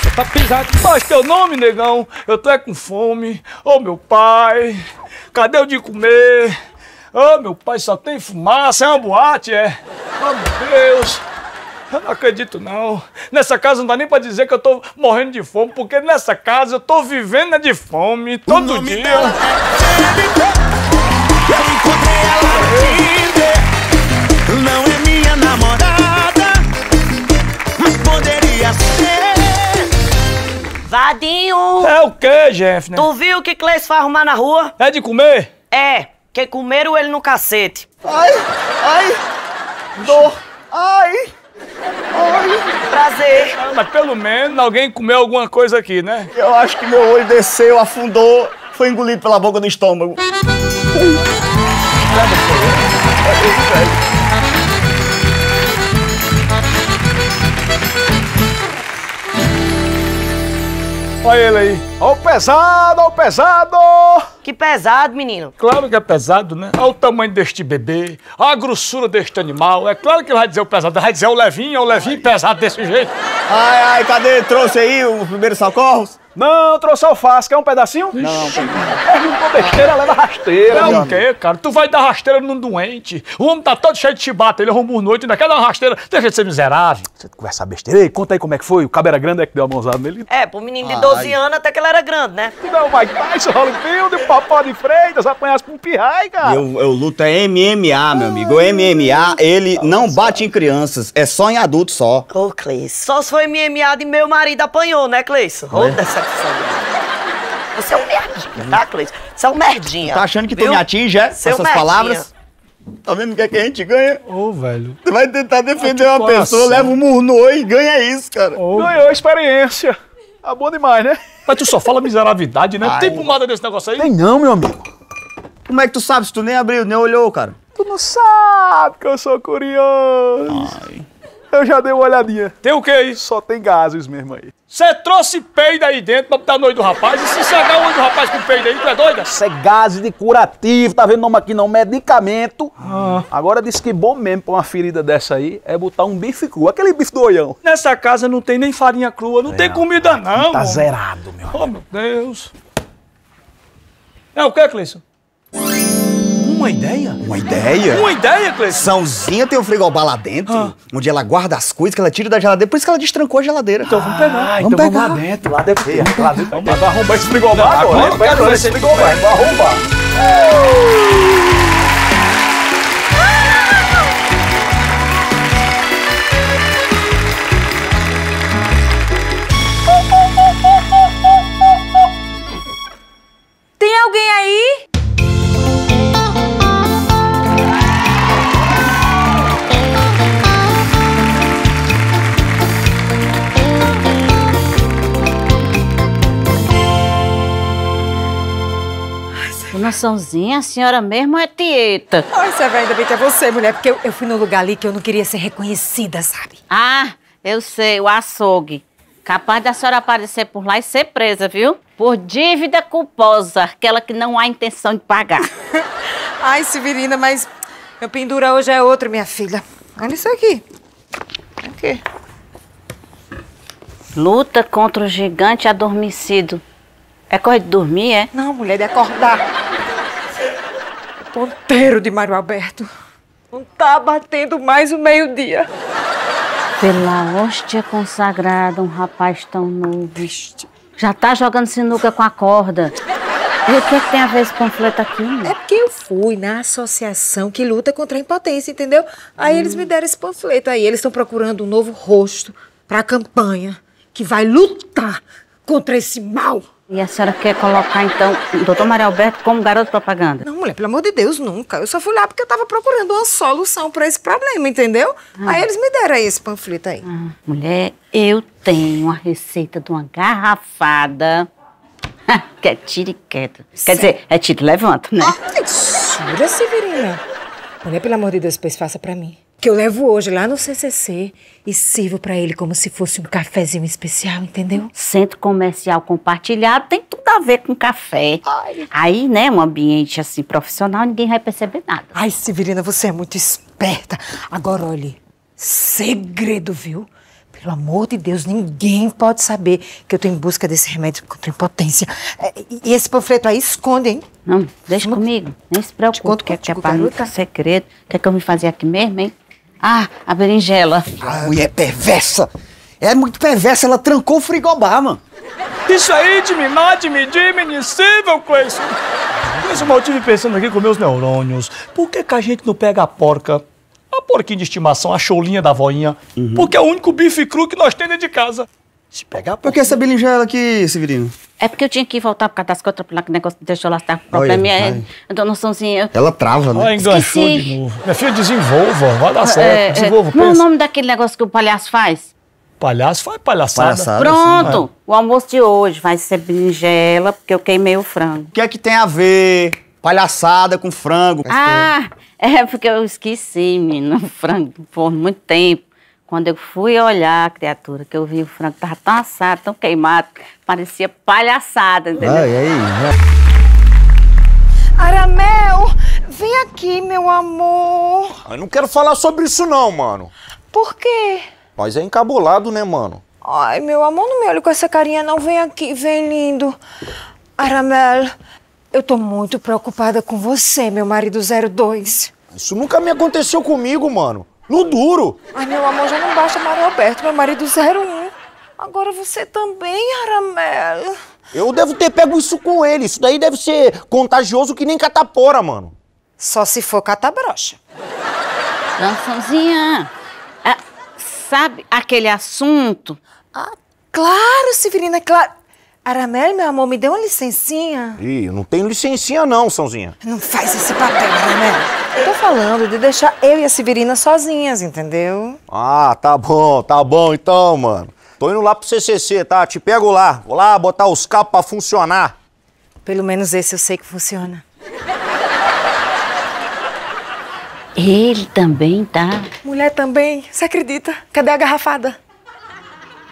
Você tá pisado. Faz teu nome, negão. Eu tô é com fome. Ô, meu pai. Cadê o de comer? Ô, meu pai, só tem fumaça. É uma boate, é? Oh, meu Deus. Eu não acredito, não. Nessa casa não dá nem pra dizer que eu tô morrendo de fome, porque nessa casa eu tô vivendo é de fome todo dia. dela é. Eu encontrei ela Tinder. Não é minha namorada, mas poderia ser. Vadinho! É o quê, Jeff, né? Tu viu o que Cleice foi arrumar na rua? É de comer? É, que comeram ele no cacete. Ai, ai, dor, ai, ai. Prazer. Ah, mas pelo menos alguém comeu alguma coisa aqui, né? Eu acho que meu olho desceu, afundou, foi engolido pela boca do estômago. Olha ele aí. Ó o pesado, ó o pesado! Que pesado, menino. Claro que é pesado, né? Olha o tamanho deste bebê, olha a grossura deste animal. É claro que ele vai dizer o pesado, vai dizer o levinho, é o levinho pesado desse jeito. Ai, ai, cadê? Trouxe aí os primeiros socorros? Não, trouxe alface. Quer um pedacinho? Não, não tô besteira, leva rasteira. É o quê, cara? Tu vai dar rasteira num doente. O homem tá todo cheio de chibata, ele arrumou noite, ainda quer dar uma rasteira. Deixa de ser miserável. Você conversa besteira. Ei, conta aí como é que foi. O cabo era grande, é que deu a mãozada nele. É, pro menino de 12 anos até que ele era grande, né? Não, Mike Tyson, Holyfield, o Papá de Freitas, apanhasse com um pirrai, cara. Eu, eu luto é MMA, meu amigo. O MMA, ele não bate em crianças, é só em adultos só. Ô, Cleice, só se foi MMA de meu marido apanhou, né, Cleice? Ô, decepção. Você é um merdinha, tá, Cleice? Você é um merdinha. Tá achando que tu viu? me atinge, é? Com Seu essas merdinha. palavras? Tá vendo o que, é que a gente ganha? Ô, velho. Tu vai tentar defender Ah, uma pessoa, leva um murro no olho e ganha isso, cara. Ganhou experiência. Tá bom demais, né? Mas tu só fala miserabilidade, né? Ai. Tem pomada desse negócio aí? Tem não, meu amigo. Como é que tu sabe se tu nem abriu, nem olhou, cara? Tu não sabe que eu sou curioso. Eu já dei uma olhadinha. Tem o que aí? Só tem gases mesmo aí. Você trouxe peido aí dentro pra botar no olho do rapaz? E se cegar o olho do rapaz com peido aí, tu é doida? Isso é gases de curativo, tá vendo o nome aqui não? Medicamento. Agora diz que bom mesmo pra uma ferida dessa aí é botar um bife cru, aquele bife do olhão. Nessa casa não tem nem farinha crua, não tem comida não. Tá homem. zerado, meu. Oh, meu Deus. É o que, Cleison? Uma ideia? Uma ideia? Uma ideia, Cleison? Sãozinha tem um frigobar lá dentro, onde ela guarda as coisas que ela tira da geladeira, por isso que ela destrancou a geladeira. Então vamos pegar. Ah, vamos então pegar. vamos lá dentro, lá deve ter. Lá dentro. Vamos vai arrombar esse frigobar agora. agora eu Vai quero entrar ver nesse se ele frigobar, vai arrombar. Dona Sãozinha, a senhora mesmo é tieta. Ai, Severa, ainda bem que é você, mulher, porque eu, eu fui num lugar ali que eu não queria ser reconhecida, sabe? Ah, eu sei, o açougue. Capaz da senhora aparecer por lá e ser presa, viu? Por dívida culposa, aquela que não há intenção de pagar. Ai, Severina, mas meu pendura hoje é outro, minha filha. Olha isso aqui. Aqui. Luta contra o gigante adormecido. É coisa de dormir, é? Não, mulher, de acordar. Ponteiro de Mário Alberto. Não tá batendo mais o meio-dia. Pela hóstia consagrada, um rapaz tão novo. Já tá jogando sinuca com a corda. E o que, é que tem a ver esse panfleto aqui? É porque eu fui na associação que luta contra a impotência, entendeu? Aí eles me deram esse panfleto aí. Eles estão procurando um novo rosto pra campanha que vai lutar contra esse mal. E a senhora quer colocar, então, o doutor Maria Alberto como garoto propaganda? Não, mulher, pelo amor de Deus, nunca. Eu só fui lá porque eu tava procurando uma solução pra esse problema, entendeu? Aí eles me deram aí esse panfleto aí. Ah, mulher, eu tenho a receita de uma garrafada. que é tiro e queda. Quer dizer, é tiro e levanta, né? Ai, jura, Severina? Mulher, pelo amor de Deus, pois faça pra mim. Que eu levo hoje lá no CCC e sirvo pra ele como se fosse um cafezinho especial, entendeu? Centro comercial compartilhado tem tudo a ver com café. Aí, né, um ambiente assim profissional, ninguém vai perceber nada. Ai, Severina, você é muito esperta. Agora, olhe, segredo, viu? Pelo amor de Deus, ninguém pode saber que eu tô em busca desse remédio contra impotência. É, E esse panfleto aí esconde, hein? Não, deixa comigo. Nem se preocupe, conto que é que é pra garota. nunca segredo. O que é que eu vim fazer aqui mesmo, hein? Ah, a berinjela. A mulher perversa. É muito perversa, ela trancou o frigobar, mano. Isso aí de me inadmissível, Cleison. Cleison, mas eu tive pensando aqui com meus neurônios. Por que, que a gente não pega a porca, a porquinha de estimação, a cholinha da voinha? Porque é o único bife cru que nós temos dentro de casa. Se pegar a Por que essa berinjela aqui, Severino? É porque eu tinha que voltar por causa das contas, porque o negócio deixou lá, tá com problema. Olha, é, eu tô noçãozinha. Ela trava, né? Ah, enganchou Esqueci. de novo. Minha filha, desenvolva, vai dar certo. É, é, desenvolva, como é o pensa. nome daquele negócio que o palhaço faz? Palhaço faz palhaçada. Palhaçada. Pronto! O almoço de hoje vai ser berinjela, porque eu queimei o frango. O que é que tem a ver palhaçada com frango? Ah, é porque eu esqueci, menino, o frango por muito tempo. Quando eu fui olhar a criatura, que eu vi o frango tava tão assado, tão queimado, parecia palhaçada, entendeu? Ai, aí, Aramel, vem aqui, meu amor. Eu não quero falar sobre isso não, mano. Por quê? Nós é encabulado, né, mano? Ai, meu amor, não me olhe com essa carinha, não. Vem aqui, vem lindo. Aramel, eu tô muito preocupada com você, meu marido 02. Isso nunca me aconteceu comigo, mano. No duro. Ai, meu amor, já não basta Mário Alberto, meu marido 01. Agora você também, Aramel. Eu devo ter pego isso com ele. Isso daí deve ser contagioso que nem catapora, mano. Só se for catabrocha. Dançãozinha, ah, sabe aquele assunto? Ah, claro, Severina, claro. Aramel, meu amor, me dê uma licencinha. Ih, não tem licencinha não, Sãozinha. Não faz esse papel, Aramel. Eu tô falando de deixar eu e a Severina sozinhas, entendeu? Ah, tá bom, tá bom então, mano. Tô indo lá pro CCC, tá? Te pego lá. Vou lá botar os cabos pra funcionar. Pelo menos esse eu sei que funciona. Ele também tá Mulher também, você acredita? Cadê a garrafada?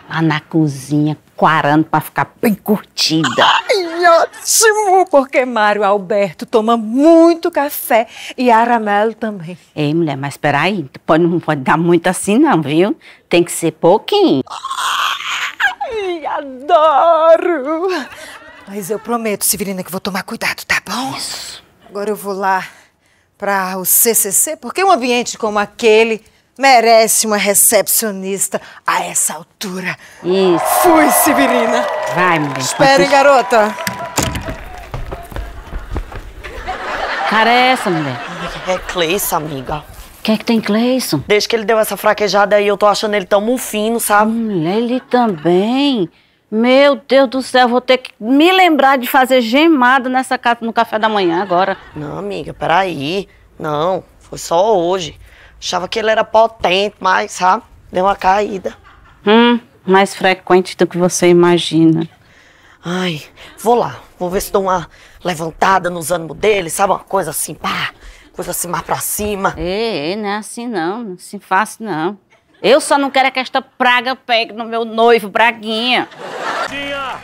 lá na cozinha, quarando pra ficar bem curtida. Ai, ótimo! Porque Mário Alberto toma muito café e Aramelo também. Ei, mulher, mas peraí, pode, não pode dar muito assim não, viu? Tem que ser pouquinho. Ai, adoro! Mas eu prometo, Severina, que vou tomar cuidado, tá bom? Agora eu vou lá para o CCC, porque um ambiente como aquele merece uma recepcionista a essa altura. Isso, Fui, Severina. vai, mulher. Esperem, garota. Cara é essa, mulher? É Cleice, amiga. O que é que tem Cleison? Desde que ele deu essa fraquejada aí, eu tô achando ele tão mufino, sabe? Mulher, ele também. Meu Deus do céu, vou ter que me lembrar de fazer gemada nessa casa no café da manhã agora. Não, amiga, peraí. Não, foi só hoje. Achava que ele era potente, mas, sabe? Deu uma caída. Hum, mais frequente do que você imagina. Ai, vou lá. Vou ver se dou uma levantada nos ânimos dele, sabe? Uma coisa assim, pá. Coisa assim mais pra cima. Ei, ei, não é assim não, não é assim fácil não. Eu só não quero é que esta praga pegue no meu noivo, Braguinha. Souzinha!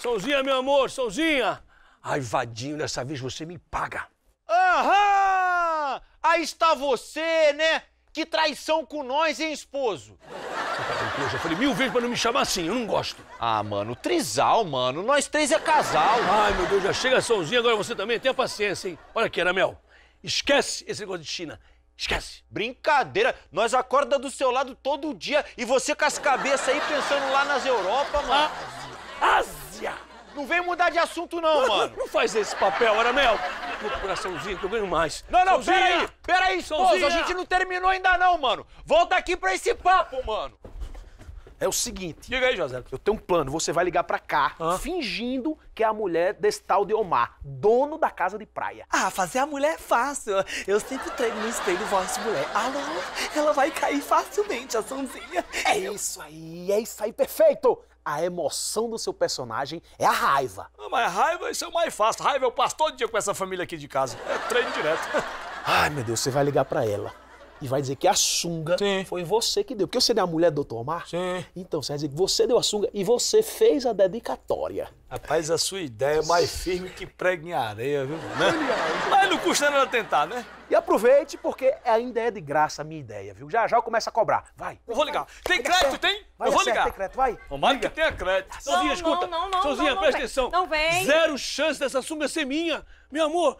Souzinha, meu amor, Souzinha! Ai, vadinho, dessa vez você me paga. Aham! Aí está você, né? Que traição com nós, hein, esposo? Eu já falei mil vezes pra não me chamar assim, eu não gosto. Ah, mano, trisal, mano. Nós três é casal. Ai, meu Deus, já chega Souzinha, agora você também, tenha paciência, hein? Olha aqui, Anamel, esquece esse negócio de China. Esquece. Brincadeira, nós acorda do seu lado todo dia e você com as cabeças aí pensando lá nas Europa, mano. Ásia! Não vem mudar de assunto não, mano. Não faz esse papel, Anamel. Vou procurar Souzinha que eu ganho mais. Não, não, peraí, peraí, esposo, Souzinha! a gente não terminou ainda não, mano. Volta aqui pra esse papo, mano. É o seguinte, Diga aí, José. eu tenho um plano, você vai ligar pra cá, fingindo que é a mulher desse tal de Omar, dono da casa de praia. Ah, fazer a mulher é fácil. Eu sempre treino no espelho voz de mulher. Alô, ela vai cair facilmente, a sonzinha. É isso aí, é isso aí, perfeito! A emoção do seu personagem é a raiva. Ah, mas raiva, isso é o mais fácil. Raiva eu passo todo dia com essa família aqui de casa. É treino direto. Ai, meu Deus, você vai ligar pra ela e vai dizer que a sunga Sim. foi você que deu. Porque você não é a mulher do Dr. Omar? Sim. Então, você vai dizer que você deu a sunga e você fez a dedicatória. Rapaz, a sua ideia é mais firme que prega em areia, viu? Né? Mas no custa nada tentar, né? E aproveite, porque ainda é de graça a minha ideia, viu? Já já eu começo a cobrar. Vai. Eu vou ligar. Tem crédito, tem? Vai eu vou ligar. Tem crédito, vai. Tomara que tenha crédito. Sozinha, não, escuta. não, não, Sozinha, não, não presta atenção. Não vem. Zero chance dessa sunga ser minha. Meu amor,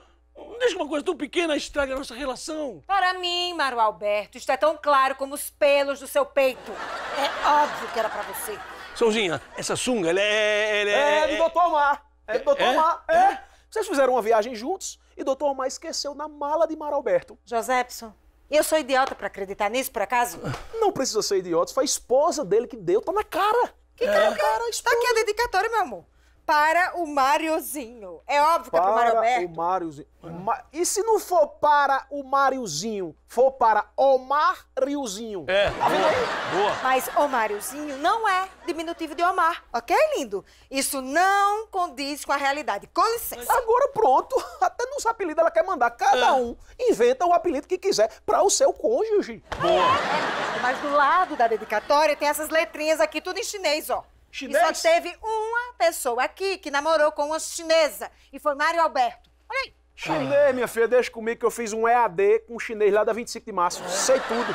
não deixa que uma coisa tão pequena estrague a nossa relação. Para mim, Mário Alberto, isto é tão claro como os pelos do seu peito. É óbvio que era pra você. Sozinha, essa sunga, ela é... Ela É, do Dr. Omar. É do Dr. É? Omar. É. Vocês fizeram uma viagem juntos e Dr. Omar esqueceu na mala de Mar Alberto. Josepson, e eu sou idiota pra acreditar nisso, por acaso? Não precisa ser idiota, foi a esposa dele que deu, tá na cara. Que cara, cara, Tá aqui a dedicatória, meu amor. Para o Mariozinho. É óbvio que é pro Mário Para Alberto. o Máriozinho. Ma- E se não for para o Máriozinho, for para Omar Riozinho? É, Tá vendo aí? boa. Mas o Máriozinho não é diminutivo de Omar, ok, lindo? Isso não condiz com a realidade. Com licença. Agora pronto, até nos apelidos ela quer mandar. Cada um inventa o apelido que quiser para o seu cônjuge. Mas do lado da dedicatória tem essas letrinhas aqui, tudo em chinês, ó. Chinês? E só teve uma pessoa aqui que namorou com uma chinesa. E foi Mário Alberto. Olha aí. Chinês, minha filha, deixa comigo que eu fiz um EAD com chinês lá da 25 de março. Sei tudo.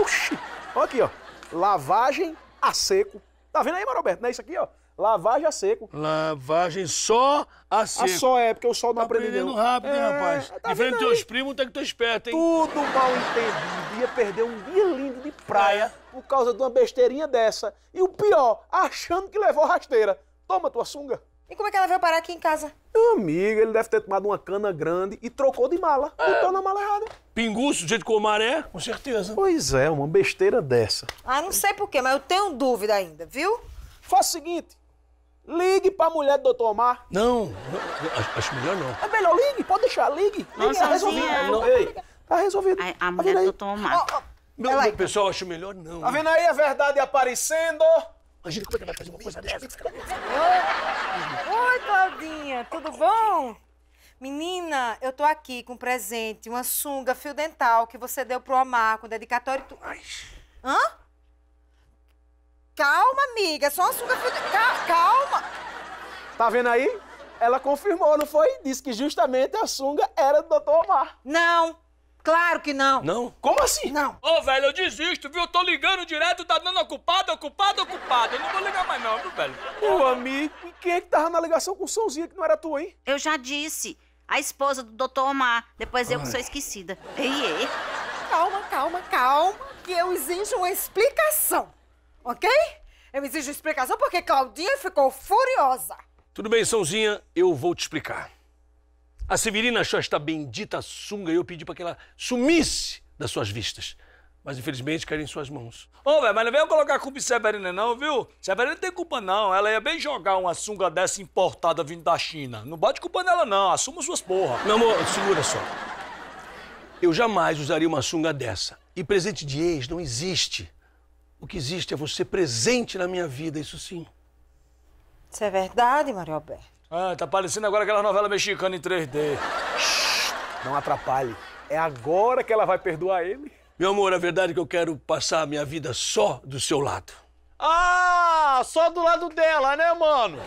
Oxi. Olha aqui, ó. Lavagem a seco. Tá vendo aí, Mário Alberto? Não é isso aqui, ó? Lavagem a seco. Lavagem só a A seco. só é, porque o sol não Tá aprende aprendendo não. rápido, hein, É, rapaz? tá Diferente vendo dos teus primos, tem que estar esperto, hein? Tudo mal entendido. Ia perder um dia lindo de praia por causa de uma besteirinha dessa. E o pior, achando que levou rasteira. Toma tua sunga. E como é que ela veio parar aqui em casa? Meu amigo, ele deve ter tomado uma cana grande e trocou de mala. Botou na mala errada. Pinguço, do jeito que o mar é, com certeza. Pois é, uma besteira dessa. Ah, não sei porquê, mas eu tenho dúvida ainda, viu? Faça o seguinte. Ligue pra mulher do Dr. Omar. Não, não, acho, melhor não. É melhor ligue, pode deixar, ligue. Não, Ligue, tá resolvido. Não, Ei, tá resolvido. A, a mulher vendo aí? do Tomar. Meu, meu pessoal, acho melhor não. Tá vendo aí a verdade aparecendo? Imagina como é que vai fazer uma coisa dessa. Oi, Claudinha, tudo bom? Menina, eu tô aqui com um presente, uma sunga fio dental que você deu pro Omar com dedicatório e tu... Hã? Calma, amiga, é só uma sunga fio dental. Calma! Tá vendo aí? Ela confirmou, não foi? Disse que justamente a sunga era do Dr. Omar. Não, claro que não. Não? Como assim? Não. Ô, velho, eu desisto, viu? Eu tô ligando direto, tá dando ocupado, ocupado, ocupado. Eu não vou ligar mais não, viu, velho? Meu amigo, e quem é que tava na ligação com o somzinho que não era tu, hein? Eu já disse. A esposa do Dr. Omar. Depois eu que sou esquecida. Ei, ei. Calma, calma, calma, que eu exijo uma explicação, ok? Eu exijo explicação porque Claudinha ficou furiosa. Tudo bem, Sãozinha, eu vou te explicar. A Severina achou esta bendita sunga e eu pedi para que ela sumisse das suas vistas. Mas infelizmente caiu em suas mãos. Ô, velho, mas não venha colocar a culpa em Severina não, viu? Severina não tem culpa não, ela ia bem jogar uma sunga dessa importada vindo da China. Não bote culpa nela não, assuma suas porra. Meu amor, segura só. Eu jamais usaria uma sunga dessa. E presente de ex não existe. O que existe é você presente na minha vida, isso sim. Isso é verdade, Mário Alberto? Ah, tá parecendo agora aquela novela mexicana em 3D. Não atrapalhe. É agora que ela vai perdoar ele. Meu amor, a verdade é que eu quero passar a minha vida só do seu lado. Ah, só do lado dela, né, mano?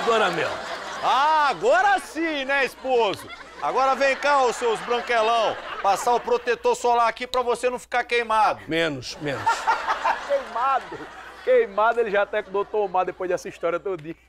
E Dona Mel? Ah, agora sim, né, esposo? Agora vem cá, os seus branquelão, passar o protetor solar aqui pra você não ficar queimado. Menos, menos. Queimado. Queimado ele já até com o Dr. Omar depois dessa história todinha.